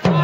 ஆ